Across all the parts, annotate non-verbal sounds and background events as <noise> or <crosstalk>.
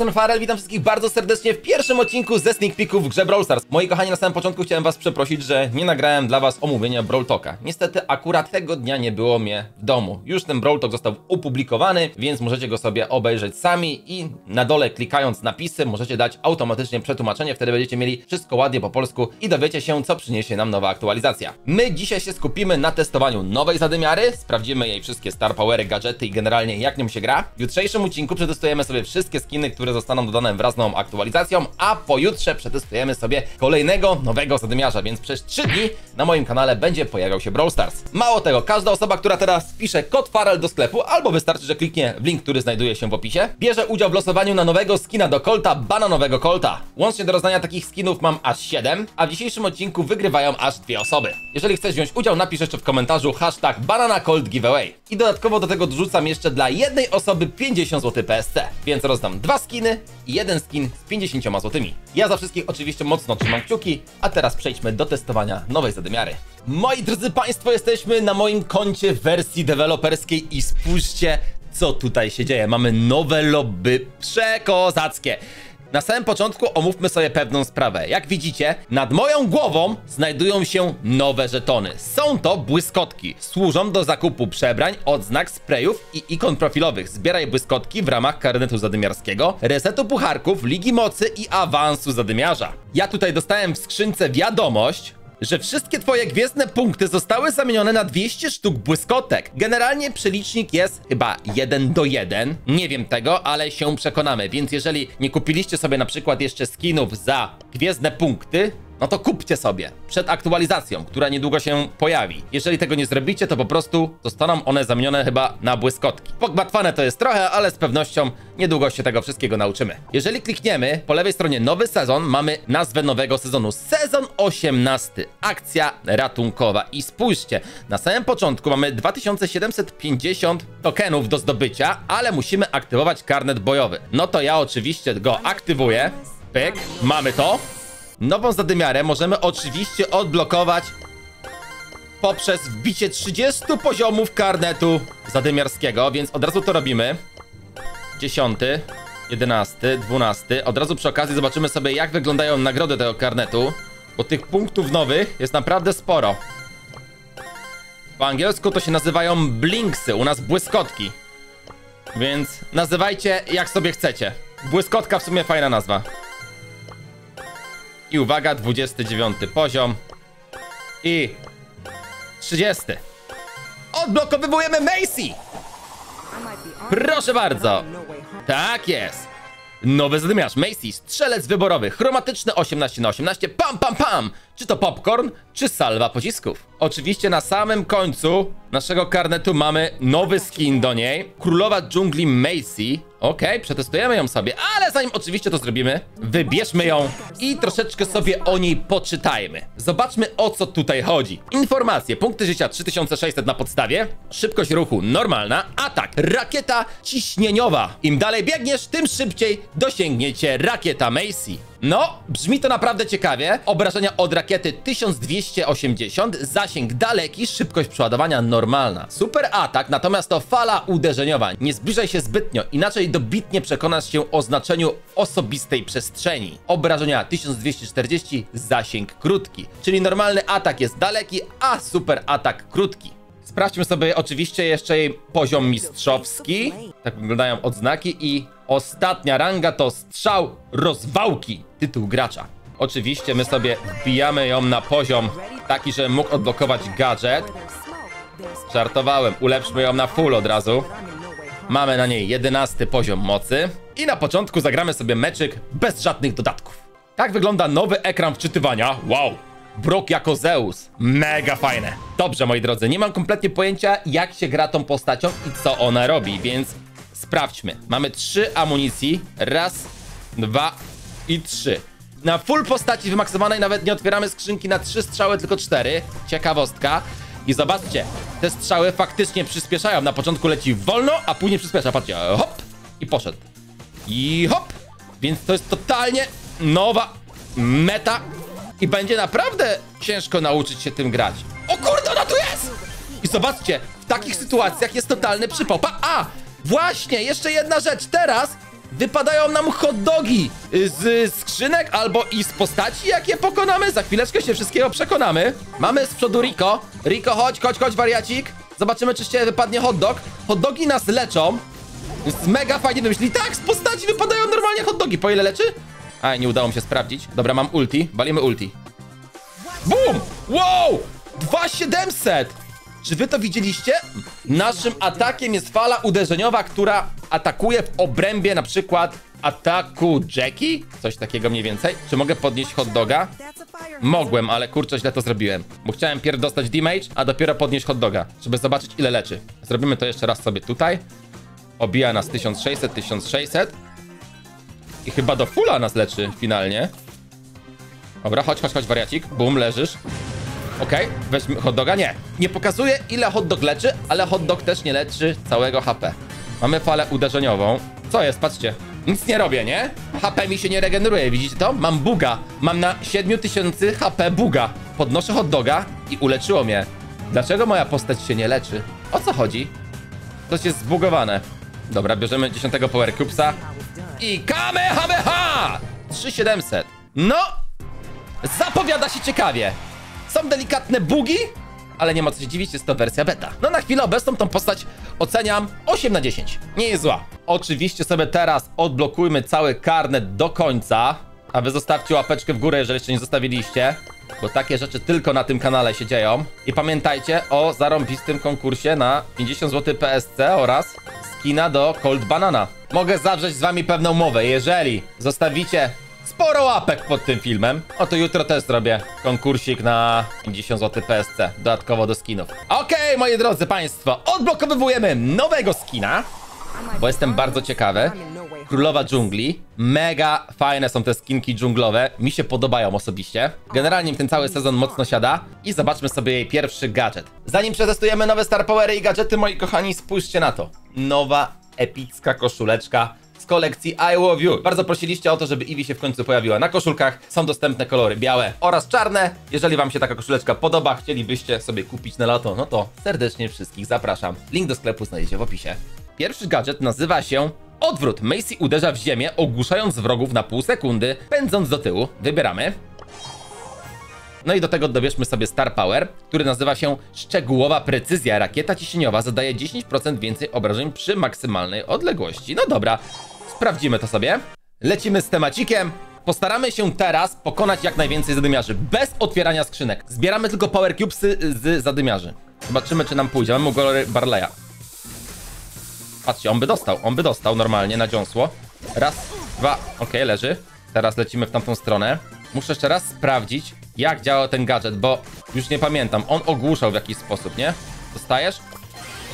jestem Farel, witam wszystkich bardzo serdecznie w pierwszym odcinku ze Sneak Peeków w grze Brawl Stars. Moi kochani, na samym początku chciałem was przeprosić, że nie nagrałem dla was omówienia Brawl Talka. Niestety akurat tego dnia nie było mnie w domu. Już ten Brawl Talk został opublikowany, więc możecie go sobie obejrzeć sami i na dole klikając napisy możecie dać automatycznie przetłumaczenie, wtedy będziecie mieli wszystko ładnie po polsku i dowiecie się, co przyniesie nam nowa aktualizacja. My dzisiaj się skupimy na testowaniu nowej zadymiary, sprawdzimy jej wszystkie star powery, gadżety i generalnie jak nią się gra. W jutrzejszym odcinku przetestujemy sobie wszystkie skiny, które zostaną dodane wraz z nową aktualizacją, a pojutrze przetestujemy sobie kolejnego nowego zadymiarza, więc przez 3 dni na moim kanale będzie pojawiał się Brawl Stars. Mało tego, każda osoba, która teraz wpisze kod Farel do sklepu, albo wystarczy, że kliknie w link, który znajduje się w opisie, bierze udział w losowaniu na nowego skina do Colta, bananowego Colta. Łącznie do rozdania takich skinów mam aż 7, a w dzisiejszym odcinku wygrywają aż dwie osoby. Jeżeli chcesz wziąć udział, napisz jeszcze w komentarzu hashtag bananacolt giveaway. I dodatkowo do tego dorzucam jeszcze dla jednej osoby 50 zł PSC, więc rozdam dwa skiny i jeden skin z 50 zł. Ja za wszystkich oczywiście mocno trzymam kciuki, a teraz przejdźmy do testowania nowej zadymiary. Moi drodzy Państwo, jesteśmy na moim koncie w wersji deweloperskiej i spójrzcie, co tutaj się dzieje. Mamy nowe lobby przekozackie. Na samym początku omówmy sobie pewną sprawę. Jak widzicie, nad moją głową znajdują się nowe żetony. Są to błyskotki. Służą do zakupu przebrań, odznak, sprayów i ikon profilowych. Zbieraj błyskotki w ramach karnetu zadymiarskiego, resetu pucharków, ligi mocy i awansu zadymiarza. Ja tutaj dostałem w skrzynce wiadomość, że wszystkie twoje gwiezdne punkty zostały zamienione na 200 sztuk błyskotek. Generalnie przelicznik jest chyba 1 do 1. Nie wiem tego, ale się przekonamy. Więc jeżeli nie kupiliście sobie na przykład jeszcze skinów za gwiezdne punkty, no to kupcie sobie przed aktualizacją, która niedługo się pojawi. Jeżeli tego nie zrobicie, to po prostu zostaną one zamienione chyba na błyskotki. Pogmatwane to jest trochę, ale z pewnością niedługo się tego wszystkiego nauczymy. Jeżeli klikniemy po lewej stronie nowy sezon, mamy nazwę nowego sezonu. Sezon 18. Akcja ratunkowa. I spójrzcie, na samym początku mamy 2750 tokenów do zdobycia, ale musimy aktywować karnet bojowy. No to ja oczywiście go aktywuję. Pyk, mamy to. Nową zadymiarę możemy oczywiście odblokować poprzez wbicie 30 poziomów karnetu zadymiarskiego, więc od razu to robimy. 10, 11, 12. Od razu przy okazji zobaczymy sobie, jak wyglądają nagrody tego karnetu, bo tych punktów nowych jest naprawdę sporo. Po angielsku to się nazywają blinksy, u nas błyskotki. Więc nazywajcie jak sobie chcecie. Błyskotka w sumie fajna nazwa. I uwaga, 29 poziom. I 30. Odblokowywujemy Macy! Proszę bardzo. Tak jest. Nowy zadymiarz Macy, strzelec wyborowy, chromatyczny 18 na 18 pam pam pam! Czy to popcorn, czy salwa pocisków? Oczywiście na samym końcu naszego karnetu mamy nowy skin do niej. Królowa dżungli Macy. Okej, okay, przetestujemy ją sobie, ale zanim oczywiście to zrobimy, wybierzmy ją i troszeczkę sobie o niej poczytajmy. Zobaczmy o co tutaj chodzi. Informacje, punkty życia 3600 na podstawie, szybkość ruchu normalna, atak, rakieta ciśnieniowa. Im dalej biegniesz, tym szybciej dosięgniecie rakieta Macy. No, brzmi to naprawdę ciekawie. Obrażenia od rakiety 1280, zasięg daleki, szybkość przeładowania normalna. Super atak, natomiast to fala uderzeniowa. Nie zbliżaj się zbytnio, inaczej dobitnie przekonasz się o znaczeniu osobistej przestrzeni. Obrażenia 1240, zasięg krótki. Czyli normalny atak jest daleki, a super atak krótki. Sprawdźmy sobie oczywiście jeszcze jej poziom mistrzowski. Tak wyglądają odznaki i ostatnia ranga to strzał rozwałki, tytuł gracza. Oczywiście my sobie wbijamy ją na poziom taki, że mógł odblokować gadżet. Żartowałem, ulepszmy ją na full od razu. Mamy na niej 11 poziom mocy. I na początku zagramy sobie meczyk bez żadnych dodatków. Tak wygląda nowy ekran wczytywania. Wow, Brok jako Zeus. Mega fajne. Dobrze, moi drodzy, nie mam kompletnie pojęcia, jak się gra tą postacią i co ona robi, więc sprawdźmy. Mamy trzy amunicji. Raz, dwa i trzy. Na full postaci wymaksowanej nawet nie otwieramy skrzynki na trzy strzały, tylko cztery. Ciekawostka. I zobaczcie, te strzały faktycznie przyspieszają. Na początku leci wolno, a później przyspiesza. Patrzcie, hop i poszedł. I hop. Więc to jest totalnie nowa meta i będzie naprawdę ciężko nauczyć się tym grać. O kurde, ona tu jest! I zobaczcie, w takich sytuacjach jest totalny przypał. Pa, a! Właśnie, jeszcze jedna rzecz. Teraz Wypadają nam hot dogi y, z skrzynek albo i z postaci, jakie pokonamy. Za chwileczkę się wszystkiego przekonamy. Mamy z przodu Rico. Rico, chodź, chodź, chodź, wariacik. Zobaczymy, czy się wypadnie hot dog. Hot dogi nas leczą. Jest mega fajnie wymyślili. Tak, z postaci wypadają normalnie hot dogi. Po ile leczy? A, nie udało mi się sprawdzić. Dobra, mam ulti. Walimy ulti. Bum! Wow! 2700! Czy wy to widzieliście? Naszym atakiem jest fala uderzeniowa, która atakuje w obrębie na przykład ataku Jackie? Coś takiego mniej więcej. Czy mogę podnieść hot doga? Mogłem, ale kurczę, źle to zrobiłem. Bo chciałem pierw dostać damage, a dopiero podnieść hot doga, żeby zobaczyć ile leczy. Zrobimy to jeszcze raz sobie tutaj. Obija nas 1600, 1600. I chyba do fulla nas leczy finalnie. Dobra, chodź, chodź, chodź, wariacik. Bum, leżysz. Okej, weźmy hot doga. Nie, nie pokazuje ile hot dog leczy, ale hot dog też nie leczy całego HP. Mamy falę uderzeniową. Co jest? Patrzcie. Nic nie robię, nie? HP mi się nie regeneruje, widzicie to? Mam buga. Mam na 7000 HP buga. Podnoszę hot doga i uleczyło mnie. Dlaczego moja postać się nie leczy? O co chodzi? Coś jest zbugowane. Dobra, bierzemy 10 Power Cubesa i Kamehameha! 3700. No, zapowiada się ciekawie. Są delikatne bugi, ale nie ma co się dziwić, jest to wersja beta. No na chwilę obecną tą postać oceniam 8 na 10. Nie jest zła. Oczywiście sobie teraz odblokujmy cały karnet do końca, a wy zostawcie łapeczkę w górę, jeżeli jeszcze nie zostawiliście, bo takie rzeczy tylko na tym kanale się dzieją. I pamiętajcie o zarąbistym konkursie na 50 zł PSC oraz skina do Cold Banana. Mogę zawrzeć z wami pewną umowę, jeżeli zostawicie sporo łapek pod tym filmem. Oto jutro też zrobię konkursik na 50 zł PSC, dodatkowo do skinów. Okej, moi drodzy państwo, odblokowywujemy nowego skina, bo jestem bardzo ciekawy. Królowa dżungli. Mega fajne są te skinki dżunglowe. Mi się podobają osobiście. Generalnie ten cały sezon mocno siada. I zobaczmy sobie jej pierwszy gadżet. Zanim przetestujemy nowe Star Powery i gadżety, moi kochani, spójrzcie na to. Nowa, epicka koszuleczka z kolekcji I Love You. Bardzo prosiliście o to, żeby Eevee się w końcu pojawiła na koszulkach. Są dostępne kolory białe oraz czarne. Jeżeli wam się taka koszuleczka podoba, chcielibyście sobie kupić na lato, no to serdecznie wszystkich zapraszam. Link do sklepu znajdziecie w opisie. Pierwszy gadżet nazywa się Odwrót. Macy uderza w ziemię, ogłuszając wrogów na pół sekundy, pędząc do tyłu. Wybieramy. No i do tego dobierzmy sobie Star Power, który nazywa się Szczegółowa Precyzja. Rakieta ciśnieniowa zadaje 10% więcej obrażeń przy maksymalnej odległości. No dobra, sprawdzimy to sobie. Lecimy z temacikiem. Postaramy się teraz pokonać jak najwięcej zadymiarzy, bez otwierania skrzynek. Zbieramy tylko Power Cubesy z zadymiarzy. Zobaczymy, czy nam pójdzie. Mamy Gory Barleya. Patrzcie, on by dostał, on by dostał normalnie na dziąsło. Raz, dwa, okej, leży. Teraz lecimy w tamtą stronę. Muszę jeszcze raz sprawdzić, jak działa ten gadżet, bo już nie pamiętam. On ogłuszał w jakiś sposób, nie? Dostajesz?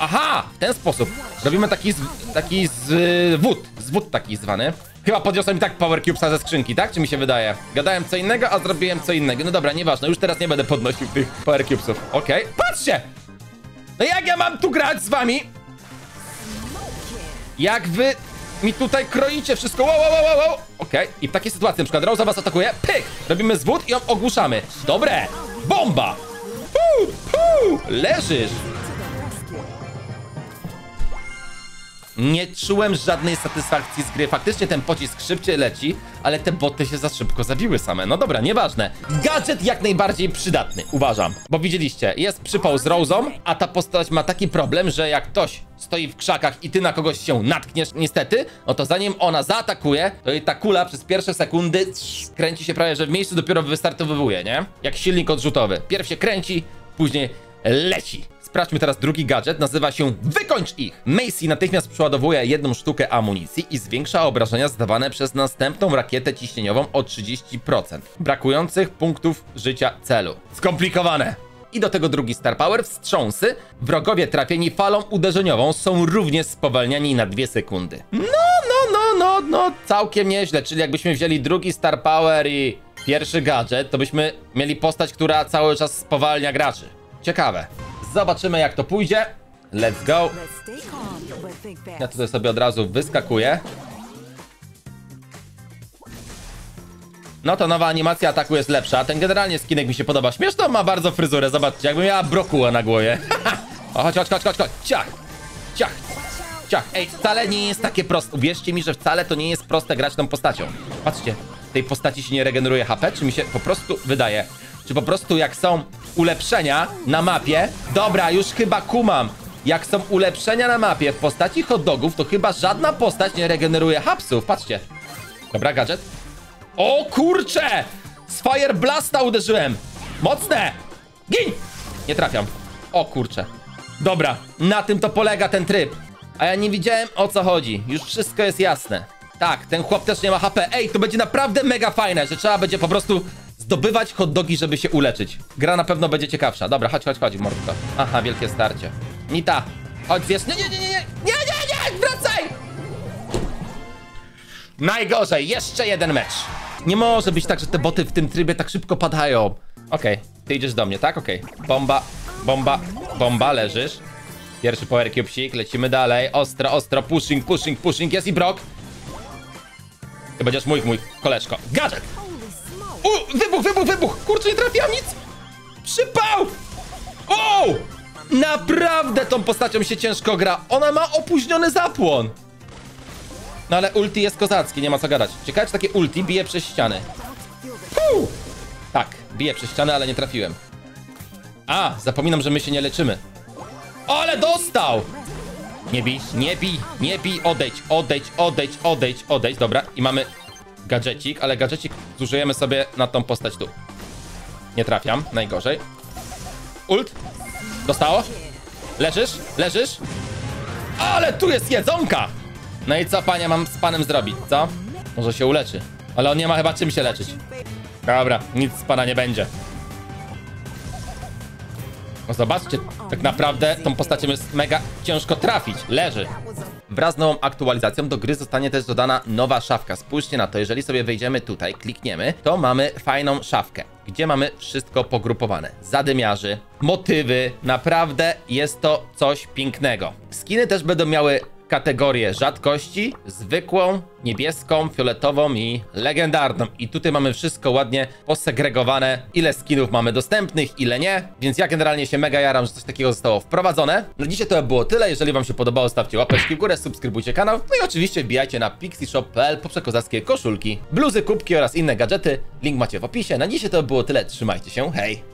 Aha! W ten sposób. Robimy taki z, taki z wód. Zwód taki zwany. Chyba podniosłem i tak Power Cubesa ze skrzynki, tak? Czy mi się wydaje? Gadałem co innego, a zrobiłem co innego. No dobra, nieważne, już teraz nie będę podnosił tych Power Cubesów. Okej, patrzcie! No jak ja mam tu grać z wami? Jak wy mi tutaj kroicie wszystko, wow, wow, wow, wow. Okej, i w takiej sytuacji na przykład Rosa was atakuje, pyk, robimy zwód i ją ogłuszamy. Dobre, bomba. Puu, puu, leżysz. Nie czułem żadnej satysfakcji z gry. Faktycznie ten pocisk szybciej leci, ale te boty się za szybko zabiły same. No dobra, nieważne. Gadżet jak najbardziej przydatny, uważam. Bo widzieliście, jest przypał z Rosą, a ta postać ma taki problem, że jak ktoś stoi w krzakach i ty na kogoś się natkniesz, niestety, no to zanim ona zaatakuje, to jej ta kula przez pierwsze sekundy kręci się prawie, że w miejscu dopiero wystartowywuje, nie? Jak silnik odrzutowy. Pierw się kręci, później leci. Sprawdźmy teraz drugi gadżet, nazywa się Wykończ ich! Macy natychmiast przeładowuje jedną sztukę amunicji i zwiększa obrażenia zdawane przez następną rakietę ciśnieniową o 30%. Brakujących punktów życia celu. Skomplikowane! I do tego drugi Star Power, wstrząsy. Wrogowie trafieni falą uderzeniową są również spowalniani na 2 sekundy. No, no, no, no, no, całkiem nieźle. Czyli jakbyśmy wzięli drugi Star Power i pierwszy gadżet, to byśmy mieli postać, która cały czas spowalnia graczy. Ciekawe. Zobaczymy jak to pójdzie. Let's go. Ja tutaj sobie od razu wyskakuję. No to nowa animacja ataku jest lepsza. Ten generalnie skinek mi się podoba. Śmieszno ma bardzo fryzurę, zobaczcie, jakby miała brokuła na głowie. <laughs> o, chodź, chodź, chodź, chodź, chodź. Ciach, ciach, ciach, ciach. Ej, wcale nie jest takie proste. Uwierzcie mi, że wcale to nie jest proste grać tą postacią. Patrzcie, tej postaci się nie regeneruje HP, czy mi się po prostu wydaje? Czy po prostu jak są ulepszenia na mapie... Dobra, już chyba kumam. Jak są ulepszenia na mapie w postaci hot dogów, to chyba żadna postać nie regeneruje hapsów. Patrzcie. Dobra, gadżet. O kurcze! Z Fire Blasta uderzyłem! Mocne! Gin! Nie trafiam. O kurcze. Dobra, na tym to polega ten tryb. A ja nie widziałem o co chodzi. Już wszystko jest jasne. Tak, ten chłop też nie ma HP. Ej, to będzie naprawdę mega fajne, że trzeba będzie po prostu zdobywać hotdogi, żeby się uleczyć. Gra na pewno będzie ciekawsza. Dobra, chodź, chodź, chodź, mordko. Aha, wielkie starcie. Nita, chodź, wiesz... Nie, nie, nie, nie, nie, nie, nie, nie, wracaj! Najgorzej, jeszcze jeden mecz. Nie może być tak, że te boty w tym trybie tak szybko padają. Okej, okay. ty idziesz do mnie, tak? Okej. Okay. Bomba, bomba, bomba, leżysz. Pierwszy power cubesik, lecimy dalej. Ostro, ostro, pushing, pushing, pushing, jest i brok. Ty będziesz mój, mój koleżko. Gadżet! Wybuch, wybuch, wybuch! Kurczę, nie trafiłam nic! Przypał! O! Naprawdę tą postacią się ciężko gra. Ona ma opóźniony zapłon. No ale ulti jest kozackie, nie ma co gadać. Ciekawe, czy takie ulti bije przez ściany. Puu! Tak, bije przez ściany, ale nie trafiłem. A, zapominam, że my się nie leczymy. Ale dostał! Nie bij, nie bij, nie bij, odejdź, odejdź, odejdź, odejdź, odejdź. Dobra, i mamy gadżecik, ale gadżecik zużyjemy sobie na tą postać tu. Nie trafiam, najgorzej. Ult. Dostało? Leżysz? Leżysz? Ale tu jest jedzonka! No i co, panie, mam z panem zrobić, co? Może się uleczy. Ale on nie ma chyba czym się leczyć. Dobra, nic z pana nie będzie. No zobaczcie, tak naprawdę tą postacią jest mega ciężko trafić. Leży. Wraz z nową aktualizacją do gry zostanie też dodana nowa szafka. Spójrzcie na to, jeżeli sobie wejdziemy tutaj, klikniemy, to mamy fajną szafkę, gdzie mamy wszystko pogrupowane. Zadymiarzy, motywy, naprawdę jest to coś pięknego. Skiny też będą miały kategorię rzadkości, zwykłą, niebieską, fioletową i legendarną. I tutaj mamy wszystko ładnie posegregowane, ile skinów mamy dostępnych, ile nie. Więc ja generalnie się mega jaram, że coś takiego zostało wprowadzone. Na dzisiaj to było tyle. Jeżeli wam się podobało, stawcie łapeczki w górę, subskrybujcie kanał. No i oczywiście wbijajcie na pixieshop.pl po przekozackie koszulki, bluzy, kubki oraz inne gadżety. Link macie w opisie. Na dzisiaj to było tyle. Trzymajcie się, hej!